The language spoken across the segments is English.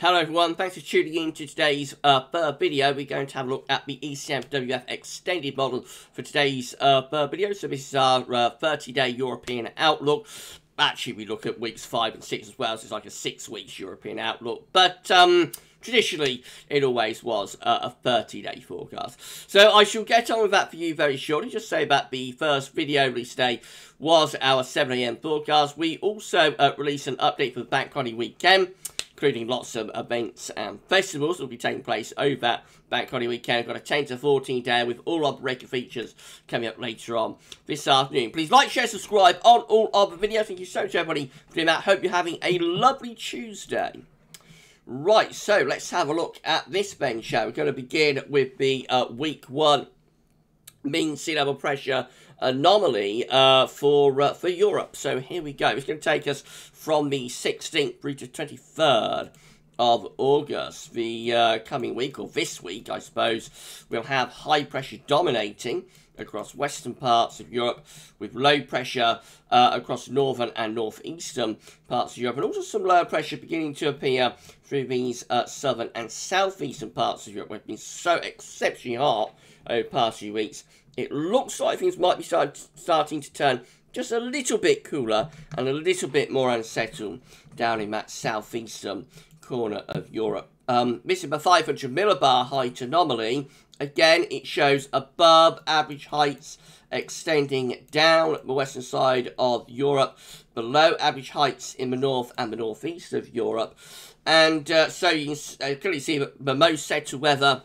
Hello everyone, thanks for tuning in to today's uh, video. We're going to have a look at the ECMWF extended model for today's uh, video. So this is our 30-day uh, European outlook. Actually, we look at weeks 5 and 6 as well, so it's like a 6 weeks European outlook. But um, traditionally, it always was uh, a 30-day forecast. So I shall get on with that for you very shortly. Just say that the first video release day was our 7am forecast. We also uh, released an update for the Bank Holiday weekend including lots of events and festivals will be taking place over that Bank Holiday weekend. We've got a 10 to 14 day with all of regular features coming up later on this afternoon. Please like, share, subscribe on all of the videos. Thank you so much, everybody, for doing that. Hope you're having a lovely Tuesday. Right, so let's have a look at this bench show. We're going to begin with the uh, week one mean sea level pressure anomaly uh, for uh, for Europe. So here we go. It's going to take us from the 16th through to 23rd of August. The uh, coming week, or this week, I suppose, we'll have high pressure dominating across western parts of Europe with low pressure uh, across northern and northeastern parts of Europe and also some low pressure beginning to appear through these uh, southern and southeastern parts of Europe where it's been so exceptionally hot over the past few weeks it looks like things might be start, starting to turn just a little bit cooler and a little bit more unsettled down in that southeastern corner of Europe. Um, this is a 500 millibar height anomaly. Again, it shows above average heights extending down the western side of Europe, below average heights in the north and the northeast of Europe. And uh, so you can uh, clearly see that the most settled weather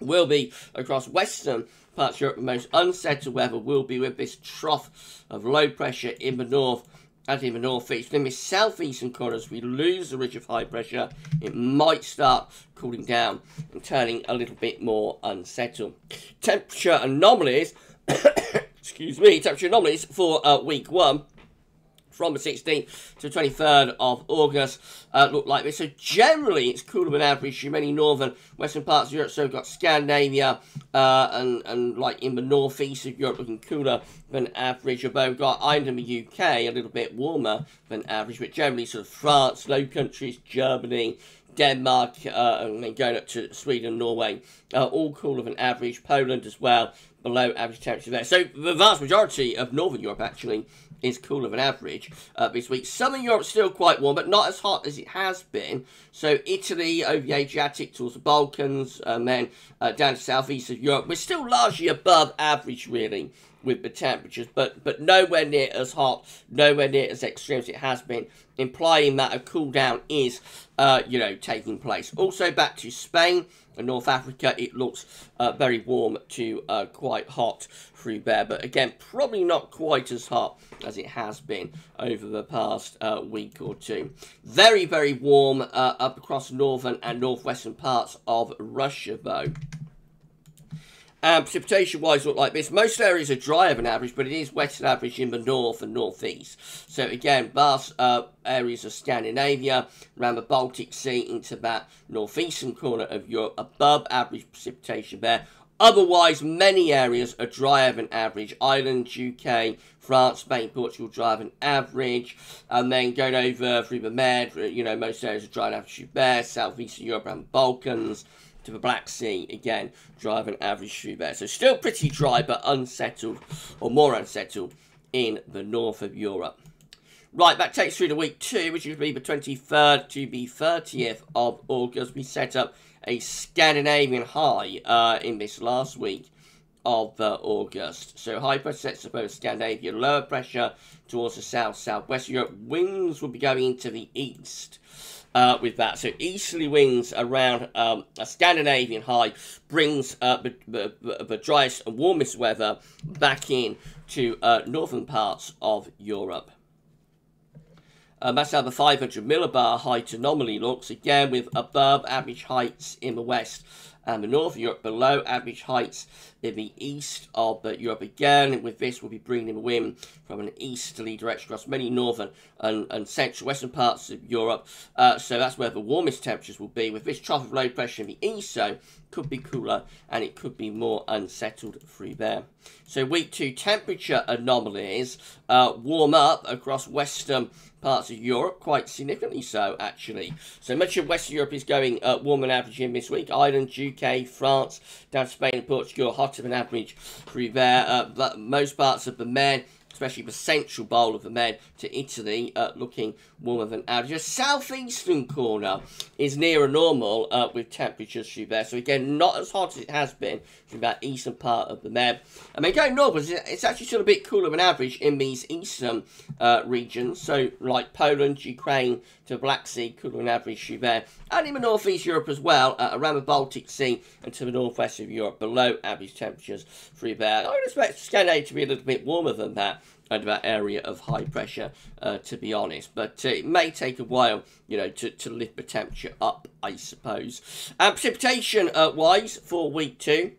will be across western parts of Europe, the most unsettled weather will be with this trough of low pressure in the north and in the northeast. In the southeastern corners, we lose the ridge of high pressure. It might start cooling down and turning a little bit more unsettled. Temperature anomalies, excuse me, temperature anomalies for uh, week one from the 16th to 23rd of August uh, look like this. So generally, it's cooler than average in many northern western parts of Europe. So we've got Scandinavia uh, and, and like in the northeast of Europe looking cooler than average. Although we've got Ireland and the UK a little bit warmer than average. But generally sort of France, Low Countries, Germany, Denmark, uh, and then going up to Sweden, Norway, uh, all cooler than average. Poland as well, below average temperature there. So the vast majority of Northern Europe actually is cooler than average uh, this week. Southern Europe still quite warm, but not as hot as it has been. So Italy over the Adriatic towards the Balkans, and then uh, down to southeast of Europe. We're still largely above average, really, with the temperatures, but but nowhere near as hot, nowhere near as extreme as it has been, implying that a cool down is, uh, you know, taking place. Also back to Spain and North Africa, it looks uh, very warm to uh, quite hot through there, but again, probably not quite as hot as it has been over the past uh, week or two. Very, very warm uh, up across northern and northwestern parts of Russia, though. And precipitation-wise look like this. Most areas are drier than average, but it is wetter than average in the north and northeast. So again, vast uh, areas of Scandinavia, around the Baltic Sea into that northeastern corner of Europe, above average precipitation there. Otherwise, many areas are drier than average. Ireland, UK, France, Spain, Portugal, drier than average. And then going over through the Med, you know, most areas are drier than average there. Southeastern Europe and Balkans to the Black Sea, again, driving average through there. So still pretty dry, but unsettled, or more unsettled, in the north of Europe. Right, that takes through to week two, which will be the 23rd to the 30th of August. We set up a Scandinavian high uh, in this last week of uh, August. So high pressure sets Scandinavia, lower pressure towards the south, southwest Europe. Winds will be going into the east uh, with that. So easterly winds around um, a Scandinavian high brings uh, the, the, the, driest and warmest weather back in to uh, northern parts of Europe. Um, that's how the 500 millibar height anomaly looks, again with above average heights in the west and the north. Europe below average heights in the east of Europe again. With this, we'll be bringing in wind from an easterly direction across many northern and, and central western parts of Europe. Uh, so that's where the warmest temperatures will be. With this trough of low pressure in the east, so could be cooler and it could be more unsettled through there. So week two temperature anomalies uh, warm up across western parts of Europe, quite significantly so, actually. So much of Western Europe is going uh, warmer than average in this week. Ireland, UK, France, down to Spain and Portugal, hotter than average through there. Uh, but most parts of the Med especially the central bowl of the Med to Italy, uh, looking warmer than average. The southeastern corner is nearer normal uh, with temperatures through there. So again, not as hot as it has been through that eastern part of the Med. I mean, going north, it's actually still a bit cooler than average in these eastern uh, regions. So like Poland, Ukraine to Black Sea, cooler than average there. And in the northeast Europe as well, uh, around the Baltic Sea and to the northwest of Europe, below average temperatures through there. I would expect Scandinavia to be a little bit warmer than that under that area of high pressure, uh, to be honest. But uh, it may take a while, you know, to, to lift the temperature up, I suppose. And precipitation-wise uh, for week two,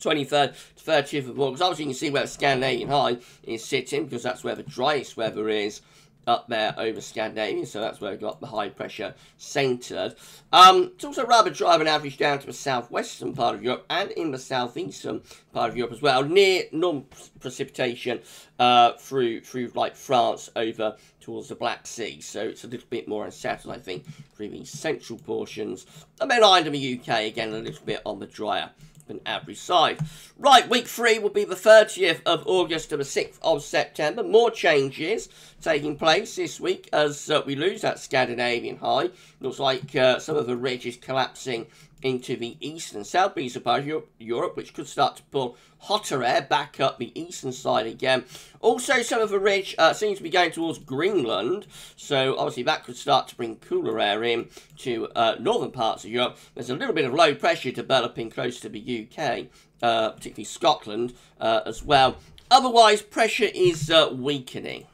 23rd to 30th of August. Obviously, you can see where the Scandinavian high is sitting because that's where the driest weather is up there over Scandinavia, so that's where we've got the high pressure centred. Um, it's also rather dry average down to the southwestern part of Europe and in the southeastern part of Europe as well, near non-precipitation uh, through through like France over towards the Black Sea, so it's a little bit more unsettled, I think, through the central portions. And then Ireland and the UK again a little bit on the drier than average side. Right, week three will be the 30th of August to the 6th of September. More changes taking place this week as uh, we lose that Scandinavian high. Looks like uh, some of the ridge is collapsing into the east and southeastern part of Europe, which could start to pull hotter air back up the eastern side again. Also, some of the ridge uh, seems to be going towards Greenland, so obviously that could start to bring cooler air in to uh, northern parts of Europe. There's a little bit of low pressure developing close to the UK, uh, particularly Scotland uh, as well. Otherwise, pressure is uh, weakening.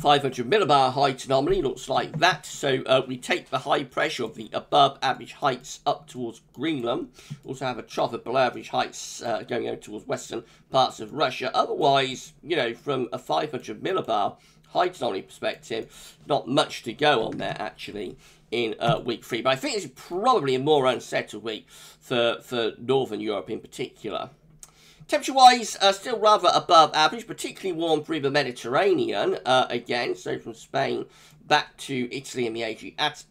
500 millibar height anomaly looks like that. So uh, we take the high pressure of the above average heights up towards Greenland. Also have a trough of below average heights uh, going over towards western parts of Russia. Otherwise, you know, from a 500 millibar height anomaly perspective, not much to go on there actually in uh, week three. But I think it's probably a more unsettled week for, for Northern Europe in particular. Temperature-wise, uh, still rather above average, particularly warm through the Mediterranean, uh, again, so from Spain back to Italy and the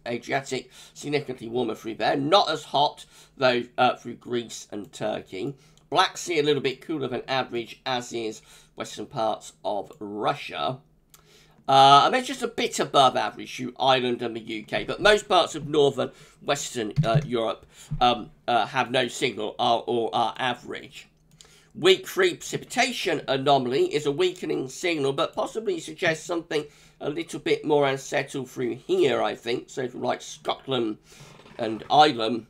Adriatic, significantly warmer through there. Not as hot, though, uh, through Greece and Turkey. Black Sea a little bit cooler than average, as is western parts of Russia. Uh, and then just a bit above average through Ireland and the UK, but most parts of northern Western uh, Europe um, uh, have no signal or, or are average. Weak precipitation anomaly is a weakening signal, but possibly suggests something a little bit more unsettled through here, I think. So from like Scotland and Ireland,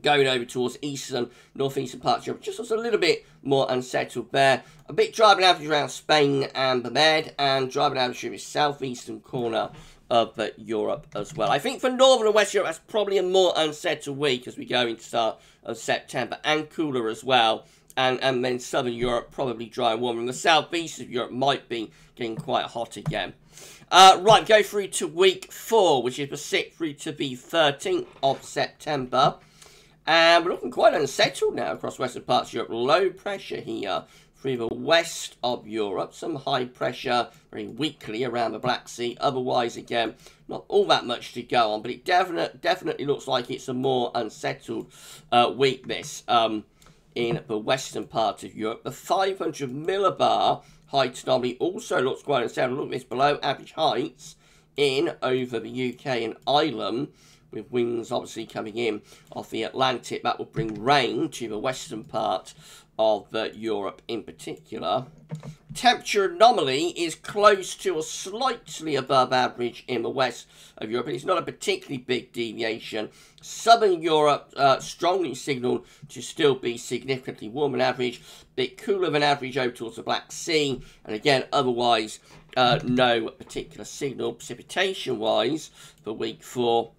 going over towards eastern, northeastern parts of Europe, just a little bit more unsettled there. A bit driving average around Spain and the Med, and driving average through the southeastern corner of uh, Europe as well. I think for Northern and West Europe, that's probably a more unsettled week as we go into start of September, and cooler as well and, and then southern Europe probably dry and warm. And the southeast of Europe might be getting quite hot again. Uh, right, go through to week four, which is the 6th through to the 13th of September. And we're looking quite unsettled now across western parts of Europe. Low pressure here through the west of Europe. Some high pressure very weakly around the Black Sea. Otherwise, again, not all that much to go on. But it definitely definitely looks like it's a more unsettled uh, week, this. Um, in the western part of Europe. The 500 millibar height anomaly also looks quite unsettled. Look at this, below average heights in over the UK and Ireland with winds obviously coming in off the Atlantic. That will bring rain to the western part of uh, Europe in particular. Temperature anomaly is close to or slightly above average in the west of Europe. It's not a particularly big deviation. Southern Europe uh, strongly signalled to still be significantly warmer than average, A bit cooler than average over towards the Black Sea, and again, otherwise, uh, no particular signal precipitation-wise for week four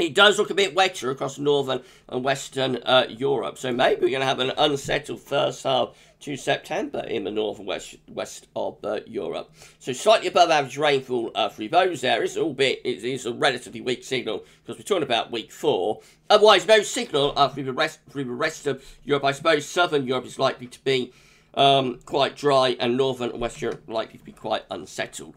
it does look a bit wetter across northern and western uh, Europe. So maybe we're going to have an unsettled first half to September in the north and west, west of uh, Europe. So slightly above average rainfall uh, through those areas, albeit it is a relatively weak signal because we're talking about week four. Otherwise, no signal uh, through, the rest, through the rest of Europe. I suppose southern Europe is likely to be um, quite dry and northern and west Europe likely to be quite unsettled.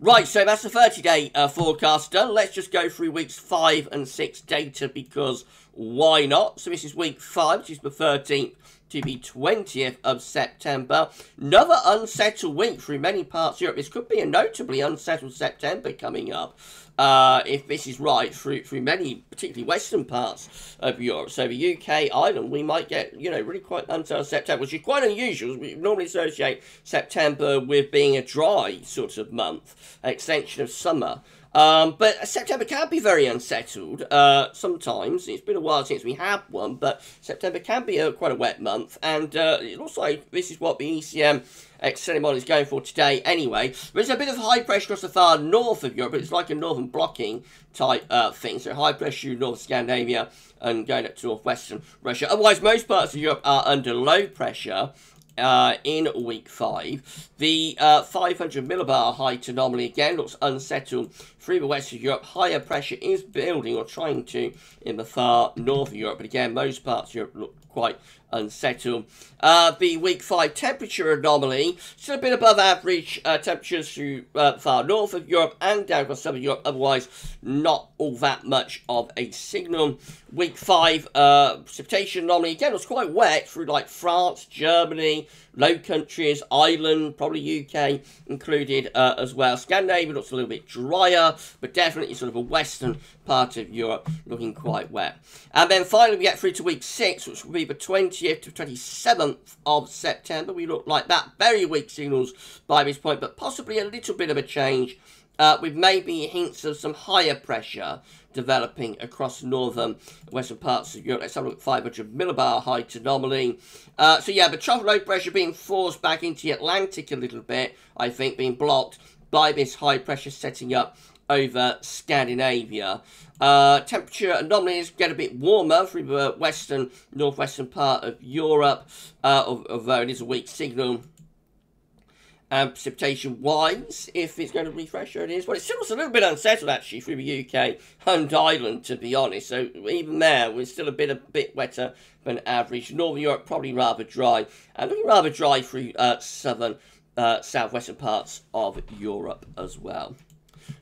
Right, so that's the 30-day uh, forecast done. Let's just go through weeks 5 and 6 data because why not? So this is week 5, which is the 13th to the 20th of September. Another unsettled week through many parts of Europe. This could be a notably unsettled September coming up uh, if this is right, through through many, particularly western parts of Europe. So the UK, Ireland, we might get, you know, really quite unsettled September, which is quite unusual. We normally associate September with being a dry sort of month, extension of summer. Um, but September can be very unsettled uh, sometimes. It's been a while since we had one, but September can be a, quite a wet month. And uh, it looks like this is what the ECM model is going for today anyway. There's a bit of high pressure across the far north of Europe, it's like a northern blocking type uh, thing. So high pressure North Scandinavia and going up to northwestern Russia. Otherwise, most parts of Europe are under low pressure uh, in week five. The uh, 500 millibar height anomaly again looks unsettled through the west of Europe. Higher pressure is building or trying to in the far north of Europe, but again, most parts of Europe look quite unsettled. Uh, the week 5 temperature anomaly, still a bit above average uh, temperatures through uh, far north of Europe and down across southern Europe, otherwise not all that much of a signal. Week 5 uh, precipitation anomaly, again, was quite wet through like France, Germany, Low Countries, Ireland, probably UK included uh, as well. Scandinavia looks a little bit drier, but definitely sort of a western part of Europe looking quite wet. And then finally we get through to week 6, which will be the 20th to 27th of September. We look like that. Very weak signals by this point, but possibly a little bit of a change uh, with maybe hints of some higher pressure developing across northern western parts of Europe. Let's have a look at 500 millibar height anomaly. Uh, so yeah, the trough low pressure being forced back into the Atlantic a little bit, I think, being blocked by this high pressure setting up over Scandinavia. Uh, temperature anomalies get a bit warmer through the western, northwestern part of Europe, uh, although it is a weak signal. And precipitation wise, if it's going to refresh, it is. Well, it's still a little bit unsettled actually through the UK and Ireland, to be honest. So even there, we're still a bit a bit wetter than average. Northern Europe probably rather dry, and looking rather dry through uh, southern, uh, southwestern parts of Europe as well.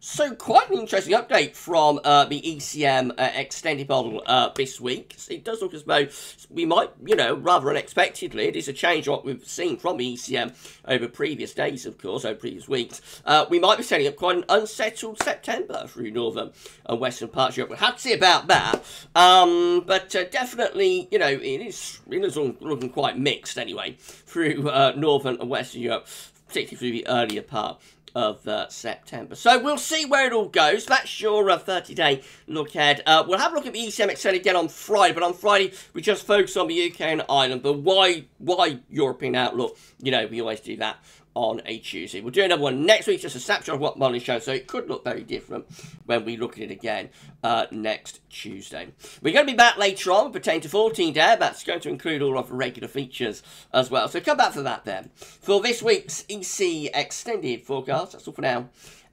So, quite an interesting update from uh, the ECM uh, extended model uh, this week. It does look as though we might, you know, rather unexpectedly, it is a change what we've seen from the ECM over previous days, of course, over previous weeks. Uh, we might be setting up quite an unsettled September through northern and western parts of Europe. We'll have to see about that. Um, but uh, definitely, you know, it is, it is looking quite mixed anyway through uh, northern and western Europe, particularly through the earlier part of uh, September. So we'll see where it all goes. That's your uh, 30-day look ahead. Uh, we'll have a look at the ECM Excel again on Friday, but on Friday we just focus on the UK and Ireland. But why, why European outlook? You know, we always do that on a Tuesday. We'll do another one next week, just a snapshot of what Molly shows, so it could look very different when we look at it again uh, next Tuesday. We're going to be back later on pertaining to 14 Day. That's going to include all of the regular features as well. So come back for that then. For this week's EC Extended forecast, that's all for now.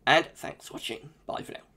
And thanks for watching. Bye for now.